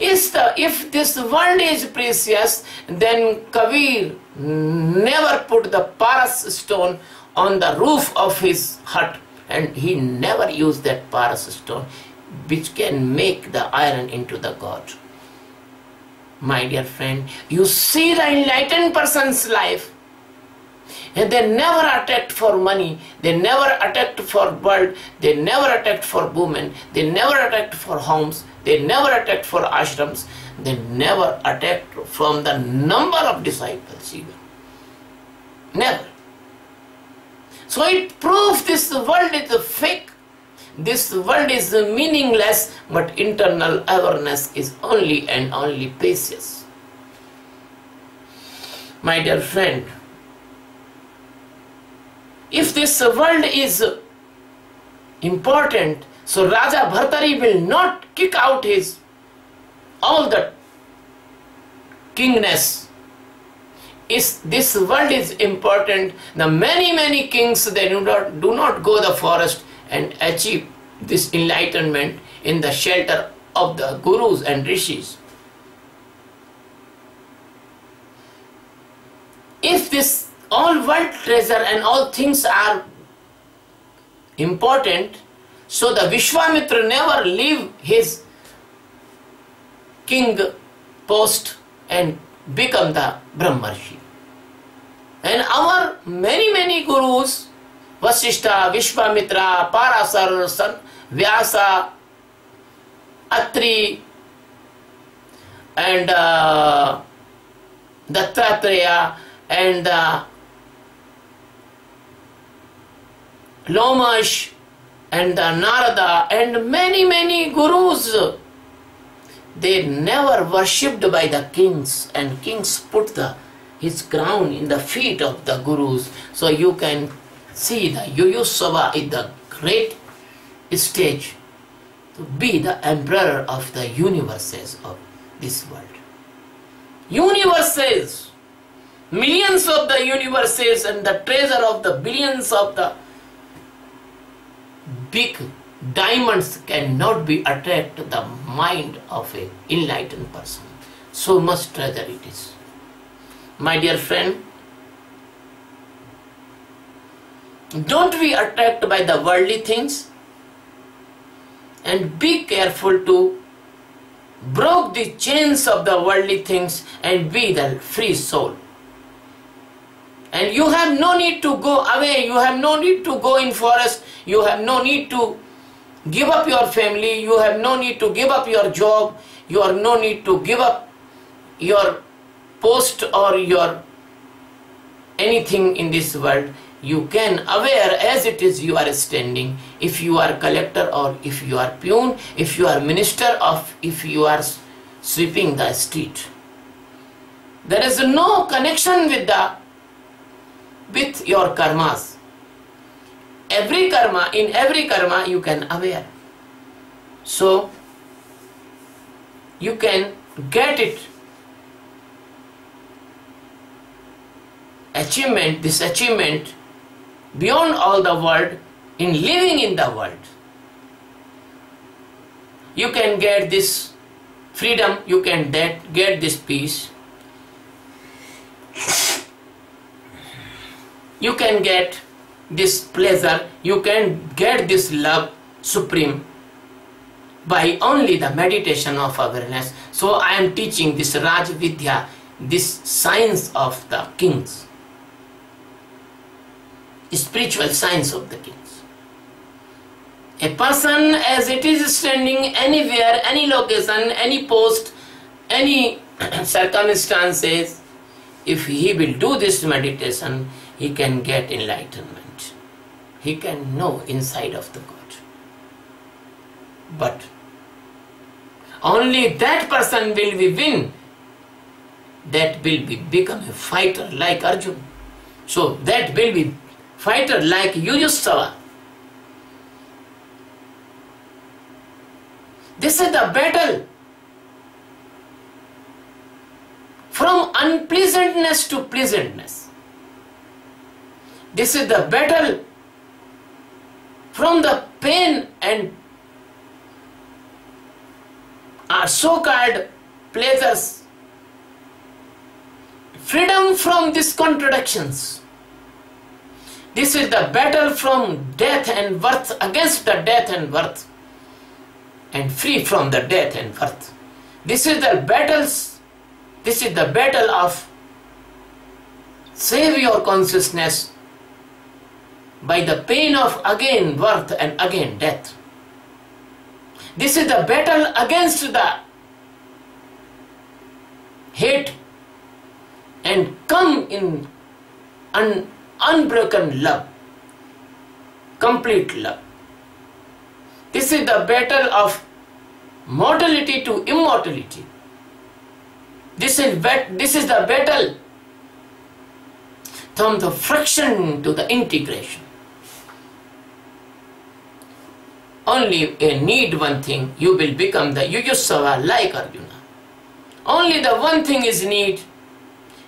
Is the, if this world is precious, then Kabir never put the paras stone on the roof of his hut and he never used that paras stone which can make the iron into the god. My dear friend, you see the enlightened person's life and they never attacked for money, they never attacked for world, they never attacked for women, they never attacked for homes, they never attacked for ashrams, they never attacked from the number of disciples even. Never. So it proves this world is a fake. This world is meaningless, but internal awareness is only and only precious. My dear friend, if this world is important, so Raja Bhartari will not kick out his all the kingness. Is this world is important? The many many kings they do not do not go the forest and achieve this enlightenment in the shelter of the gurus and rishis. If this all world treasure and all things are important. So the Vishwamitra never leave his king post and become the Brahmarshi. And our many many gurus, Vasishta, Vishwamitra, Parasar, Vyasa, Atri, and uh, Dattatreya, and uh, Lomash and the Narada and many many gurus they never worshipped by the kings and kings put the his crown in the feet of the gurus. So you can see the Yuyusava is the great stage to be the emperor of the universes of this world. Universes! Millions of the universes and the treasure of the billions of the big diamonds cannot be attract the mind of a enlightened person. So much treasure it is. My dear friend, don't be attracted by the worldly things and be careful to break the chains of the worldly things and be the free soul. And you have no need to go away, you have no need to go in forest, you have no need to give up your family, you have no need to give up your job, you have no need to give up your post or your anything in this world. You can aware as it is you are standing, if you are collector or if you are peon, if you are minister of, if you are sweeping the street. There is no connection with the with your karmas. Every karma, in every karma you can aware. So you can get it. Achievement, this achievement beyond all the world in living in the world. You can get this freedom, you can get, get this peace you can get this pleasure, you can get this love supreme by only the meditation of awareness. So I am teaching this Raj Vidya, this science of the kings, spiritual science of the kings. A person as it is standing anywhere, any location, any post, any circumstances, if he will do this meditation, he can get enlightenment. He can know inside of the God. but only that person will be win that will be become a fighter like Arjun. So that will be fighter like Yuyusava. This is the battle from unpleasantness to pleasantness. This is the battle from the pain and uh, so-called pleasures. Freedom from these contradictions. This is the battle from death and birth against the death and birth and free from the death and birth. This is the battles, this is the battle of save your consciousness by the pain of again birth and again death. This is the battle against the hate and come in an unbroken love, complete love. This is the battle of mortality to immortality. This is, this is the battle from the friction to the integration. Only a need one thing, you will become the Yuyutsava like Arjuna. Only the one thing is need,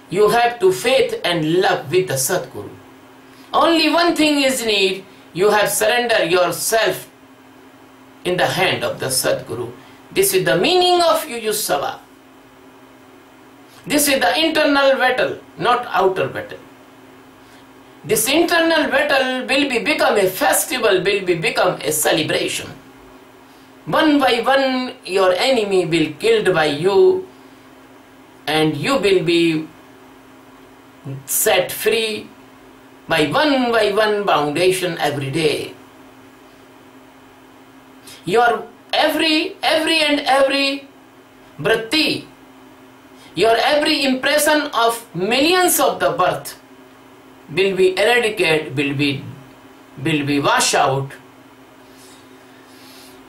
you have to faith and love with the Sadguru. Only one thing is need, you have surrender yourself in the hand of the Sadguru. This is the meaning of Yuyutsava. This is the internal battle, not outer battle. This internal battle will be become a festival, will be become a celebration. One by one your enemy will killed by you and you will be set free by one by one foundation every day. Your every every and every vritti, your every impression of millions of the birth will be eradicated, will be will be washed out,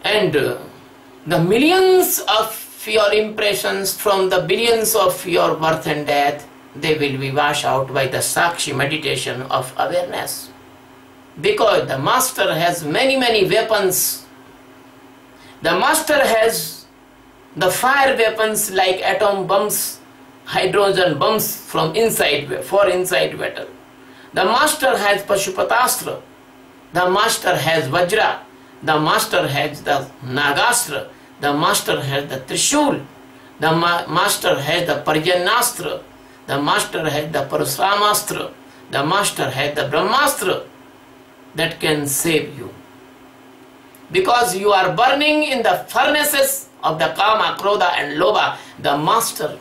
and uh, the millions of your impressions from the billions of your birth and death, they will be washed out by the Sakshi meditation of awareness. Because the master has many, many weapons. The master has the fire weapons like atom bombs, hydrogen bombs from inside, for inside battle. The master has Pashupatastra. The master has Vajra. The master has the Nagastra. The master has the Trishul. The ma- master has the Parjanyastra. The master has the Parasramastra. The master has the Brahmastra that can save you. Because you are burning in the furnaces of the Kama, Krodha and Lobha, the master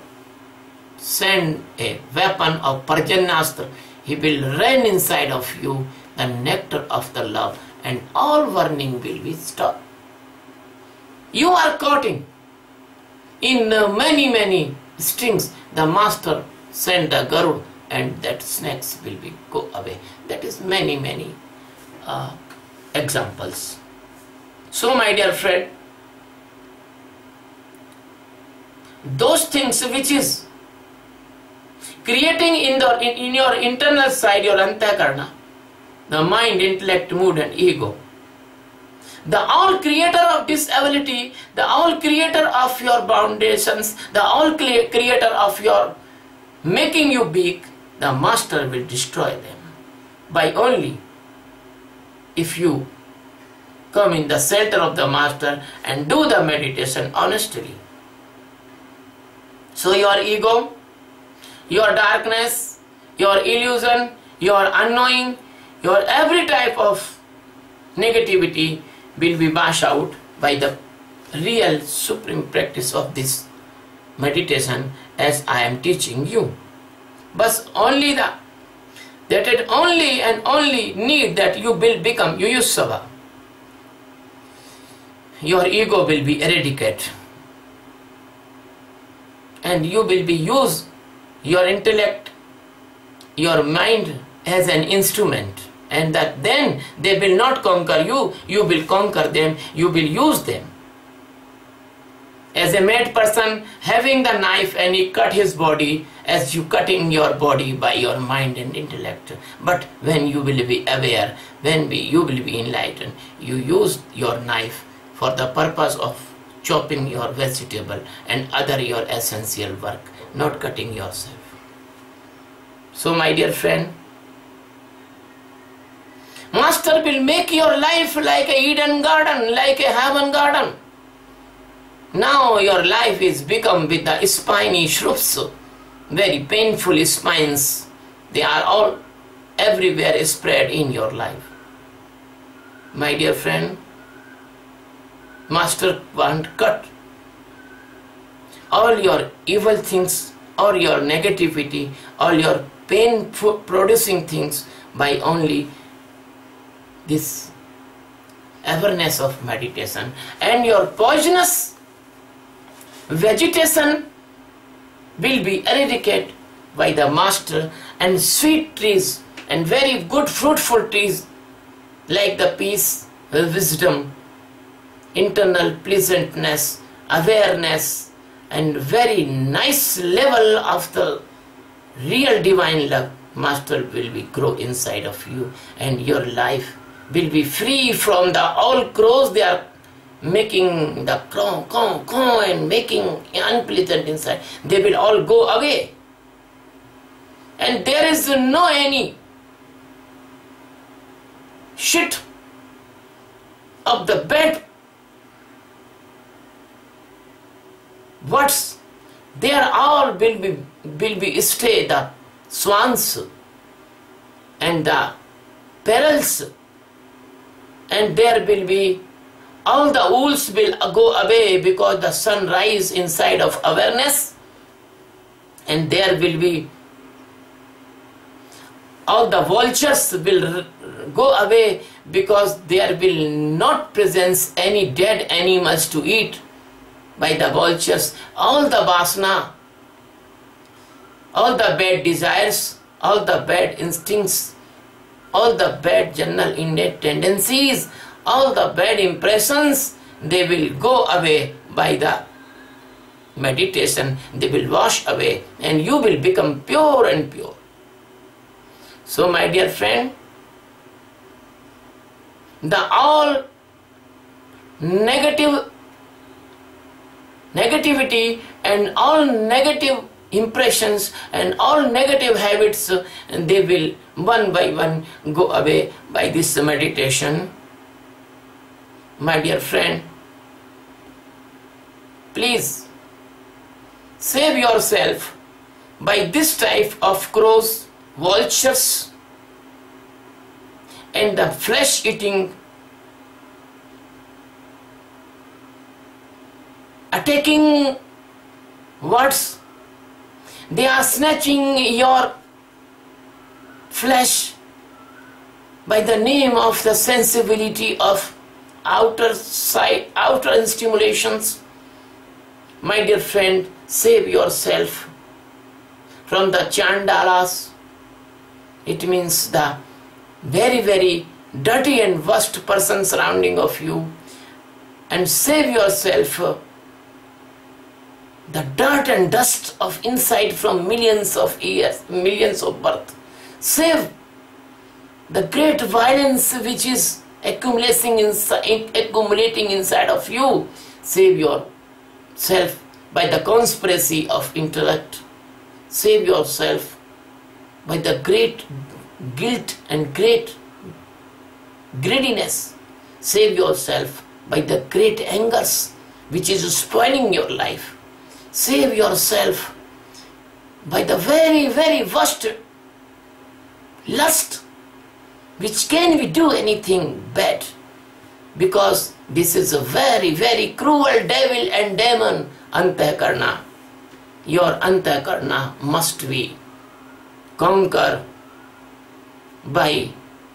send a weapon of Parjanyastra he will rain inside of you the nectar of the love and all warning will be stopped. You are caught in, many, many strings. The master send the Garud and that snakes will be go away. That is many, many uh, examples. So my dear friend, those things which is creating in, the, in, in your internal side, your antakarna, the mind, intellect, mood and ego. The all creator of disability, the all creator of your foundations, the all creator of your making you big, the master will destroy them by only if you come in the center of the master and do the meditation honestly. So your ego, your darkness, your illusion, your unknowing, your every type of negativity will be washed out by the real supreme practice of this meditation as I am teaching you. But only the that it only and only need that you will become Yuyutsava. Your ego will be eradicated and you will be used your intellect, your mind as an instrument and that then they will not conquer you, you will conquer them, you will use them. As a mad person having the knife and he cut his body as you cutting your body by your mind and intellect. But when you will be aware when we, you will be enlightened you use your knife for the purpose of chopping your vegetable and other your essential work not cutting yourself so my dear friend master will make your life like a eden garden like a heaven garden now your life is become with the spiny shrubs, very painful spines. They are all everywhere spread in your life. My dear friend, Master want cut all your evil things, all your negativity, all your pain producing things by only this awareness of meditation and your poisonous vegetation will be eradicated by the master and sweet trees and very good fruitful trees like the peace, wisdom, internal pleasantness, awareness and very nice level of the real divine love master will be grow inside of you and your life will be free from the all crows they are making the crow, crow, crow and making unpleasant inside, they will all go away. And there is no any shit of the bed. What's are all will be will be stay the swans and the perils. And there will be all the wolves will go away because the sun rise inside of awareness. And there will be all the vultures will go away because there will not presence any dead animals to eat by the vultures. All the vasana all the bad desires all the bad instincts all the bad general innate tendencies all the bad impressions they will go away by the meditation. They will wash away and you will become pure and pure. So my dear friend the all negative negativity and all negative impressions and all negative habits uh, they will one by one go away by this meditation. My dear friend, please save yourself by this type of crows, vultures, and the flesh eating attacking words they are snatching your flesh by the name of the sensibility of outer side, outer stimulations. My dear friend, save yourself from the chandalas. It means the very, very dirty and worst person surrounding of you and save yourself the dirt and dust of inside from millions of years, millions of birth. Save the great violence which is accumulating inside, accumulating inside of you. Save yourself by the conspiracy of intellect. Save yourself by the great guilt and great greediness. Save yourself by the great angers which is spoiling your life. Save yourself by the very, very worst lust which can we do anything bad because this is a very very cruel devil and demon antakarna your antakarna must be conquered by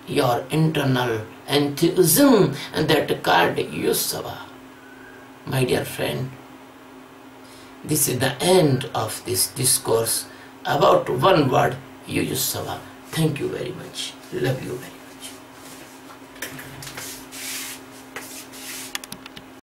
your internal enthusiasm and that called Yusava. My dear friend, this is the end of this discourse about one word, Yusava. Thank you very much. Love you very